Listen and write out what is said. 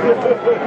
Hey.